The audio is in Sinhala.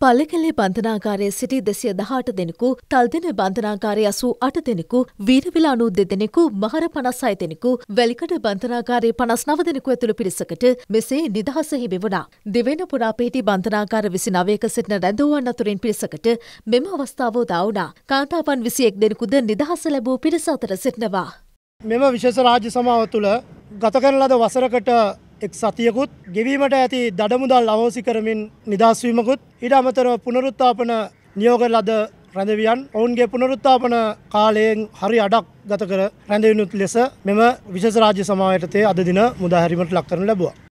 පල්ලෙකෙල්ලේ බන්ධනාකාරයේ සිටි දෙසිය දහට දෙනෙකු, තල්දෙන බන්ධනාකාරය අසූ අට දෙනෙකු, වීරවිලා අනූ දෙදෙනෙකු, මහර පනස් අය දෙනෙකු, වැලිකඩ බන්ධනාකාරයේ පනස් නව දෙනෙකු ඇතුළු පිරිසකට මෙසේ නිදහස හිමි වුණා. දිවෙන පුරා පිහිටි බන්ධනාකාර විසි නවයක සිටින රැඳවුවන් අතුරින් පිරිසකට මෙම අවස්ථාව උදා වුණා. කාන්තාවන් විසියෙක් දෙනෙකුද නිදහස ලැබූ පිරිස අතර සිටිනවා. මෙම විශේෂ රාජ්‍ය සමාව තුළ ගත කරන ලද වසරකට එක් සතියකුත් ගෙවීමට ඇති දඩමුදල් අවෝසි කරමින් නිදස්වීමකුත් ඉඩ අමතරව පුනරුත්තාපන නියෝග ලද රැඳවියන් ඔවුන්ගේ පුනරුත්තාපන කාලයෙන් හරි අඩක් ගත කර රැඳවිනුත් ලෙස මෙම විශේෂ රාජ්‍ය සමාවයටතේ අද දින මුදාහැරීමට ලක් කරන ලැබුවා.